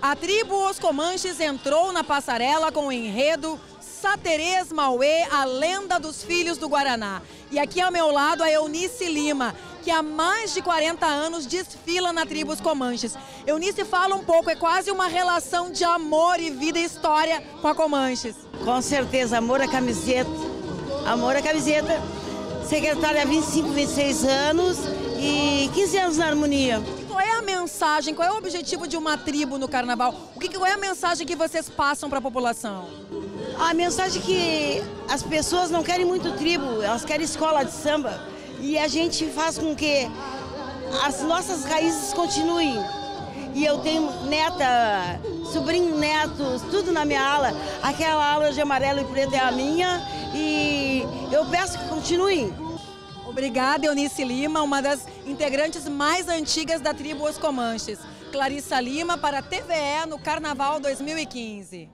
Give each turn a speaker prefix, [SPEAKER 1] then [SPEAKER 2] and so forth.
[SPEAKER 1] A tribo Os Comanches entrou na passarela com o enredo Saterês Mauê, a lenda dos filhos do Guaraná. E aqui ao meu lado a Eunice Lima, que há mais de 40 anos desfila na tribo Os Comanches. Eunice, fala um pouco, é quase uma relação de amor e vida e história com a Comanches.
[SPEAKER 2] Com certeza, amor à camiseta. Amor à camiseta. Secretária há 25, 26 anos e 15 anos na harmonia.
[SPEAKER 1] Qual é a mensagem, qual é o objetivo de uma tribo no carnaval? O que, qual é a mensagem que vocês passam para a população?
[SPEAKER 2] A mensagem é que as pessoas não querem muito tribo, elas querem escola de samba. E a gente faz com que as nossas raízes continuem. E eu tenho neta, sobrinho, netos, tudo na minha ala. Aquela ala de amarelo e preto é a minha. E eu peço que continuem.
[SPEAKER 1] Obrigada, Eunice Lima, uma das integrantes mais antigas da tribo Os Comanches. Clarissa Lima para a TVE no Carnaval 2015.